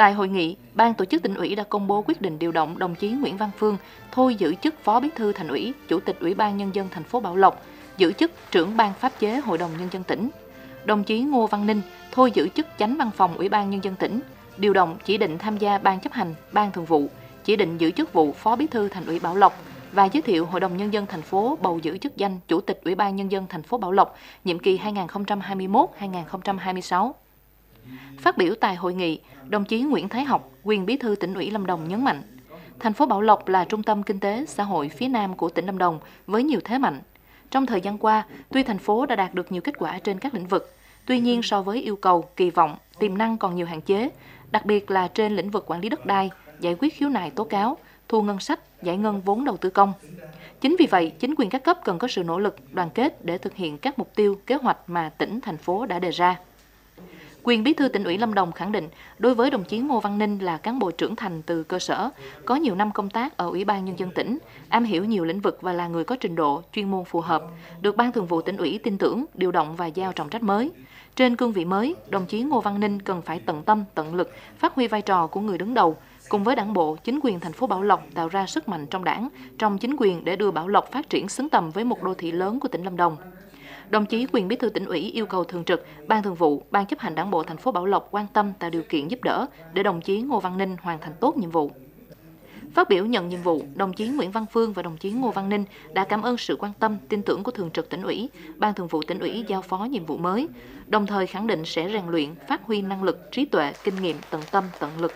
Tại hội nghị, Ban tổ chức tỉnh ủy đã công bố quyết định điều động đồng chí Nguyễn Văn Phương thôi giữ chức Phó Bí thư Thành ủy, Chủ tịch Ủy ban nhân dân thành phố Bảo Lộc, giữ chức trưởng ban pháp chế Hội đồng nhân dân tỉnh. Đồng chí Ngô Văn Ninh thôi giữ chức Chánh Văn phòng Ủy ban nhân dân tỉnh, điều động chỉ định tham gia ban chấp hành, ban thường vụ, chỉ định giữ chức vụ Phó Bí thư Thành ủy Bảo Lộc và giới thiệu Hội đồng nhân dân thành phố bầu giữ chức danh Chủ tịch Ủy ban nhân dân thành phố Bảo Lộc nhiệm kỳ 2021-2026. Phát biểu tại hội nghị, đồng chí Nguyễn Thái Học, quyền bí thư tỉnh ủy Lâm Đồng nhấn mạnh, thành phố Bảo Lộc là trung tâm kinh tế xã hội phía nam của tỉnh Lâm Đồng với nhiều thế mạnh. Trong thời gian qua, tuy thành phố đã đạt được nhiều kết quả trên các lĩnh vực, tuy nhiên so với yêu cầu, kỳ vọng, tiềm năng còn nhiều hạn chế, đặc biệt là trên lĩnh vực quản lý đất đai, giải quyết khiếu nại tố cáo, thu ngân sách, giải ngân vốn đầu tư công. Chính vì vậy, chính quyền các cấp cần có sự nỗ lực, đoàn kết để thực hiện các mục tiêu, kế hoạch mà tỉnh, thành phố đã đề ra. Quyền Bí thư tỉnh ủy Lâm Đồng khẳng định, đối với đồng chí Ngô Văn Ninh là cán bộ trưởng thành từ cơ sở, có nhiều năm công tác ở Ủy ban Nhân dân tỉnh, am hiểu nhiều lĩnh vực và là người có trình độ, chuyên môn phù hợp, được Ban Thường vụ tỉnh ủy tin tưởng, điều động và giao trọng trách mới. Trên cương vị mới, đồng chí Ngô Văn Ninh cần phải tận tâm, tận lực, phát huy vai trò của người đứng đầu, cùng với đảng bộ, chính quyền thành phố Bảo Lộc tạo ra sức mạnh trong đảng, trong chính quyền để đưa Bảo Lộc phát triển xứng tầm với một đô thị lớn của tỉnh Lâm Đồng. Đồng chí quyền bí thư tỉnh ủy yêu cầu thường trực, ban thường vụ, ban chấp hành đảng bộ thành phố Bảo Lộc quan tâm tạo điều kiện giúp đỡ để đồng chí Ngô Văn Ninh hoàn thành tốt nhiệm vụ. Phát biểu nhận nhiệm vụ, đồng chí Nguyễn Văn Phương và đồng chí Ngô Văn Ninh đã cảm ơn sự quan tâm, tin tưởng của thường trực tỉnh ủy, ban thường vụ tỉnh ủy giao phó nhiệm vụ mới, đồng thời khẳng định sẽ rèn luyện, phát huy năng lực, trí tuệ, kinh nghiệm, tận tâm, tận lực